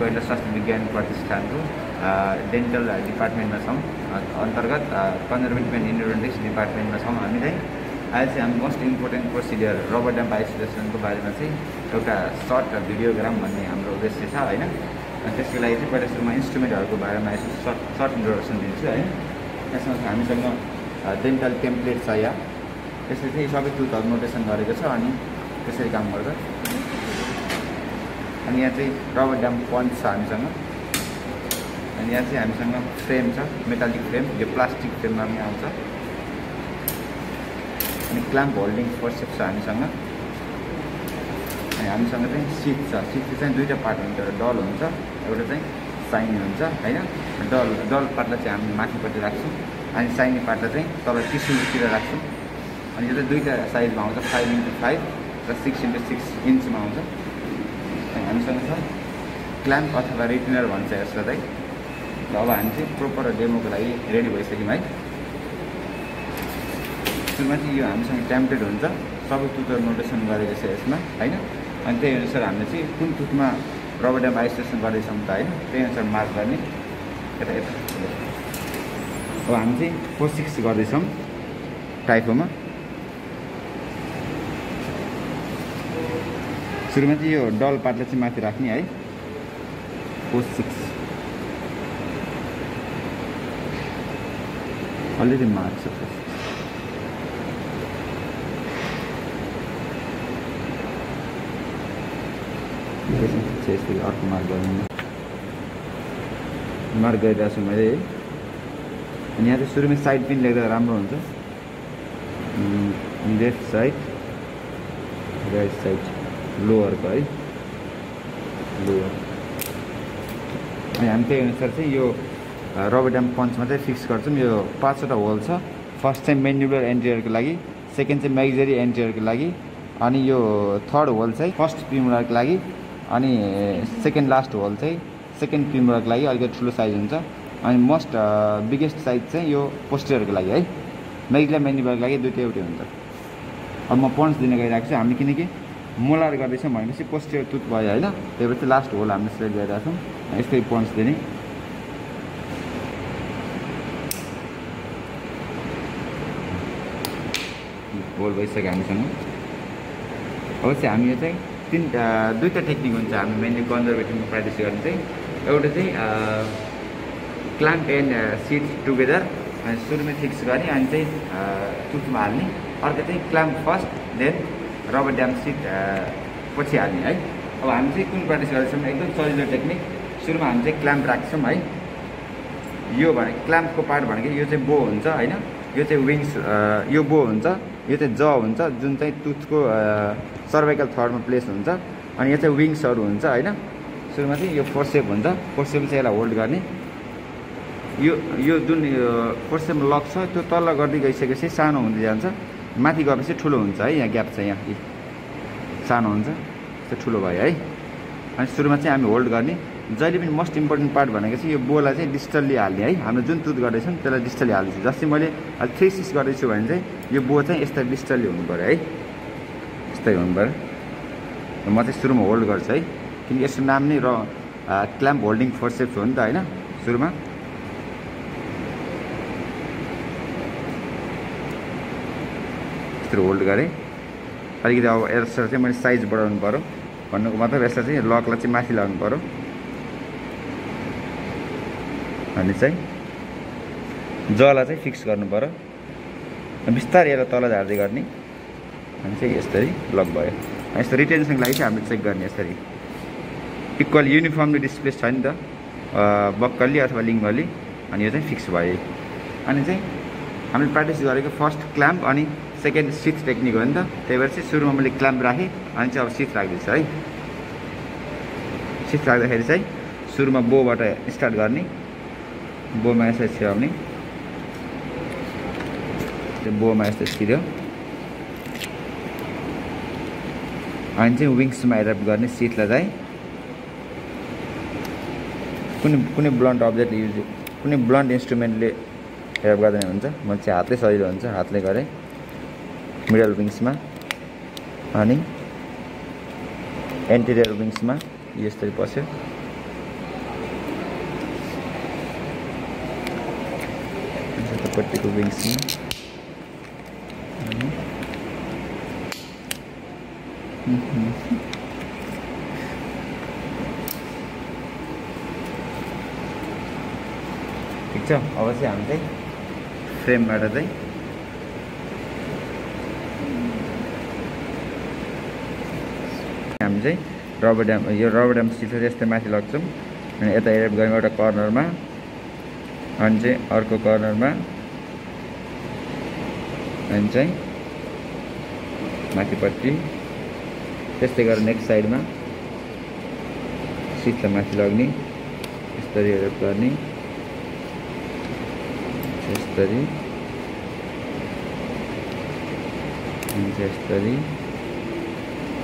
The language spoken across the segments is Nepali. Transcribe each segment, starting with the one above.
कोइला स्वास्थ्य विज्ञान प्रतिष्ठानको डेन्टल डिपार्टमेन्टमा छौँ। अन्तर्गत कन्जर्भेटिभ एन्ड इन्डोडेन्टिक्स डिपार्टमेन्टमा छौँ हामी चाहिँ अहिले चाहिँ हामी most important procedure rubber dam आइसोलेसनको बारेमा चाहिँ एउटा सर्ट भिडियोग्राम भन्ने हाम्रो उद्देश्य छ होइन? त्यसको लागि चाहिँ पहिला सुरुमा इन्स्ट्रुमेन्टहरूको बारेमा यसो सर्ट सर्ट इन्ट्रोडक्सन दिन्छु होइन? यसमा हामीसँग डेन्टल टेम्प्लेट छ यहाँ यसले चाहिँ सबै टुथहरू नोटेसन गरेको छ अनि त्यसरी काम गर्छ। अनि यहाँ चाहिँ रबर ड्याम्प पन्च छ हामीसँग। अनि यहाँ चाहिँ हामीसँग फ्रेम छ मेटालिक फ्रेम यो प्लास्टिक फ्रेममा पनि आउँछ। अनि क्ल्याम्प होल्डिङ फोर्सेप छ हामीसँग। अनि हामीसँग चाहिँ सिट छ। सिट चाहिँ दुईवटा पार्ट हुन्छ एउटा डल हुन्छ एउटा चाहिँ साइनी हुन्छ होइन? डल डल पार्टलाई चाहिँ हामी माथिपट्टि राख्छौँ। अनि साइनी पार्टलाई चाहिँ तल टिस्युतिर राख्छौँ। अनि यो चाहिँ दुईवटा साइजमा आउँछ फाइभ इन्टु फाइभ र सिक्स इन्टु सिक्स इन्चमा आउँछ। हामीसँग छ क्ल्याम्प अथवा रिटिनर भन्छ यसलाई चाहिँ र अब हामी चाहिँ प्रोपर डेमोको लागि रेडी भइसक्यौँ है। सुरुमा चाहिँ यो हामीसँग टेम्प्लेट हुन्छ। सबै तुतहरू नोटेसन गरेको छ यसमा होइन? अनि त्यही अनुसार हामीले चाहिँ कुन तुतमा रबर ड्याम आइसोलेसन गर्दैछौँ त होइन? त्यही अनुसार मार्क गर्ने यता यता। अब हामी चाहिँ फोर सिक्स गर्दैछौँ टाइफोमा। सुरुमा चाहिँ यो डल पार्टलाई चाहिँ माथि राख्ने है। फोर सिक्स अलिकति मार्क छ फोर सिक्स यसरी अर्को मार्क गर्नु। मार्क गरिरहेको छु मैले। है अनि यहाँ चाहिँ सुरुमा साइड पिन लेख्दा राम्रो हुन्छ। Left side right side. लोवरको है लोवर अनि हामी त्यही अनुसार चाहिँ यो रबर ड्याम पन्चमा चाहिँ फिक्स गर्छौँ। यो पाँचवटा होल छ। फर्स्ट चाहिँ मेन्युलर एन्टियरको लागि सेकेन्ड चाहिँ म्याग्जरी एन्टियरको लागि अनि यो थर्ड होल चाहिँ फर्स्ट पिमुलरको लागि अनि सेकेन्ड लास्ट होल चाहिँ सेकेन्ड पिमुलरको लागि अलिकति ठुलो साइज हुन्छ। अनि मोस्ट बिगेस्ट साइज चाहिँ यो पोस्टियरको लागि है। म्याग्जिला मेन्युलरको लागि दुइटै एउटै हुन्छ। अब म पन्च दिन गइरहेको छु। हामी किनकि मोलार गर्दैछौँ भनेपछि पोस्टियर तुत भयो होइन? त्यही भएर चाहिँ लास्ट होल हामीले सिलेक्ट गरिरहेको छौँ। यस्तै पन्च दिने। होल भइसक्यो हामीसँग। अवश्य हामी यो चाहिँ तिन दुईवटा टेक्निक हुन्छ। हामी मेनली कन्जर्भेटिभमा प्र्याक्टिस गर्ने चाहिँ। एउटा चाहिँ क्लाम्प एन्ड सिट टुगेदर सुरुमै फिक्स गर्ने अनि चाहिँ टुथमा हाल्ने। अर्को चाहिँ clamp first then rubber dam sheet पछि हाल्ने है? अब हामी चाहिँ कुन प्र्याक्टिस गर्दैछौँ एकदम सजिलो टेक्निक। सुरुमा हामी चाहिँ क्ल्याम्प राख्छौँ है? यो भने क्ल्याम्पको पार्ट भनेको यो चाहिँ बो हुन्छ होइन? यो चाहिँ विङ्स यो बो हुन्छ यो चाहिँ ज हुन्छ जुन चाहिँ टुथको सर्भाइकल थर्डमा प्लेस हुन्छ। अनि यो चाहिँ विङ्सहरू हुन्छ होइन? सुरुमा चाहिँ यो फोर्सेप हुन्छ। फोर्सेप चाहिँ यसलाई होल्ड गर्ने। यो यो जुन फोर्सेप लक छ त्यो तल गर्दै गइसकेपछि सानो हुँदै जान्छ। माथि गएपछि ठुलो हुन्छ है यहाँ ग्याप छ यहाँ सानो हुन्छ त्यो ठुलो भयो है। अनि सुरुमा चाहिँ हामी होल्ड गर्ने। जहिले पनि मोस्ट इम्पोर्टेन्ट पार्ट भनेको चाहिँ यो बोलाई चाहिँ डिस्टल्ली हाल्ने है। हाम्रो जुन तुत गर्दैछौँ त्यसलाई डिस्टल्ली हाल्दैछु। जस्तै मैले थ्री सिक्स गर्दैछु भने चाहिँ यो बो चाहिँ यस्तै डिस्टल्ली हुनु पऱ्यो है। यस्तै हुनु पऱ्यो। म चाहिँ सुरुमा होल्ड गर्छु है। किनकि यसको नाम नै र क्ल्याम्प होल्डिङ फोर्सेप्स हो नि त होइन? सुरुमा। यस्तो होल्ड गरेँ। अलिकति अब यसलाई चाहिँ मैले साइज बढाउनु पऱ्यो भन्नुको मतलब यसलाई चाहिँ लकलाई चाहिँ माथि लगाउनु पऱ्यो अनि चाहिँ जलाई चाहिँ फिक्स गर्नु पऱ्यो बिस्तारै यसलाई तल झार्दै गर्ने। अनि चाहिँ यसरी लक भयो। यस्तो रिटेन्सनको लागि चाहिँ हामीले चेक गर्ने यसरी। इक्वल युनिफर्मली डिस्प्लेस छ नि त। बक्कल्ली अथवा लिङ्गली। अनि यो चाहिँ फिक्स भयो। अनि चाहिँ हामीले प्र्याक्टिस गरेको फर्स्ट क्ल्याम्प अनि सेकेन्ड सिथ टेक्निक हो नि त। त्यही भएर चाहिँ सुरुमा मैले क्ल्याम्प राखेँ अनि चाहिँ अब सिथ राख्दैछु है। सिथ राख्दाखेरि चाहिँ सुरुमा बोबाट स्टार्ट गर्ने। बोमा यसरी छिराउने। त्यो बोमा यस्तो छिर्यो अनि चाहिँ विङ्समा एडप्ट गर्ने सिटलाई चाहिँ कुनै कुनै ब्लन्ट अब्जेक्ट युज कुनै ब्लन्ट इन्स्ट्रुमेन्टले एडप्ट गर्दैन हुन्छ। म चाहिँ हातले सजिलो हुन्छ हातले गरेँ। मिडल विङ्समा अनि एन्टेरियर विङ्समा यस्तरी पस्यो। पट्टिको विङ्समा ठिक छ? अब चाहिँ हामी चाहिँ फ्रेमबाट चाहिँ हामी चाहिँ रबर ड्याम यो रबर ड्याम सिट चाहिँ यस्तै माथि लग्छौँ। अनि यता एरेप गयौँ एउटा कर्नरमा अनि चाहिँ अर्को कर्नरमा अनि चाहिँ माथिपट्टि त्यस्तै गरेर नेक्स्ट साइडमा सिटलाई माथि लग्ने यसरी एरेप गर्ने यसरी अनि यसरी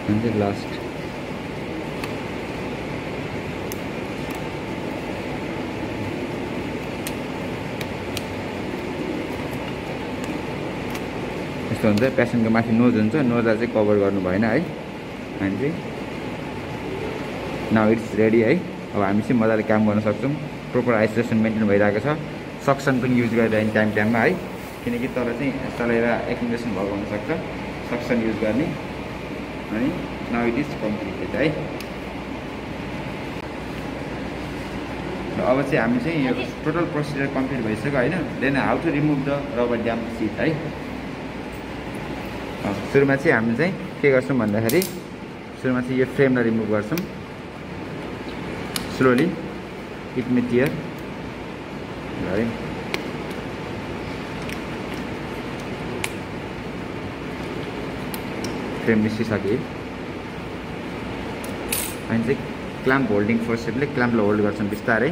अनि चाहिँ लास्ट यस्तो हुन्छ। पेसेन्टको माथि नोज हुन्छ। नोजलाई चाहिँ कभर गर्नु भएन है। हामी चाहिँ नाउ इट्स रेडी है। अब हामी चाहिँ मजाले काम गर्न सक्छौँ। प्रोपर आइसोलेसन मेन्टेन भइरहेको छ। सक्सन पनि युज गरिरहने टाइम टाइममा है। किनकि तल चाहिँ चलेर एक्टिभेसन भएको हुनसक्छ। सक्सन युज गर्ने। अनि नाउ इट इज कम्प्लिटेड है। र अब चाहिँ हामी चाहिँ यो टोटल प्रोसिजर कम्प्लिट भइसक्यो होइन। Then how to remove the rubber dam sheet है। सुरुमा चाहिँ हामी चाहिँ के गर्छौँ भन्दाखेरि सुरुमा चाहिँ यो फ्रेमलाई रिमुभ गर्छौँ। स्लोली इट मे टियर है फ्रेम निस्किसके। अनि चाहिँ क्ल्याम्प होल्डिङ फोर्सेपले क्ल्याम्पलाई होल्ड गर्छौँ बिस्तारै।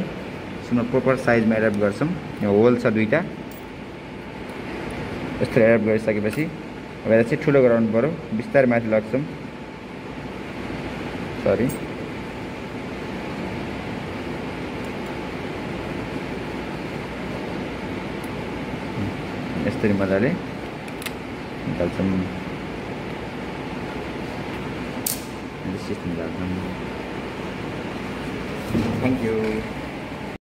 सुमा प्रोपर साइजमा एडप्ट गर्छौँ। यो होल छ दुइटा यस्तो एडप्ट गरिसकेपछि अब यसलाई चाहिँ ठुलो गराउनु पऱ्यो बिस्तारै माथि लाग्छौँ। सरी यसरी मजाले निकाल्छौँ। लाग्छौँ थ्याङ्क यू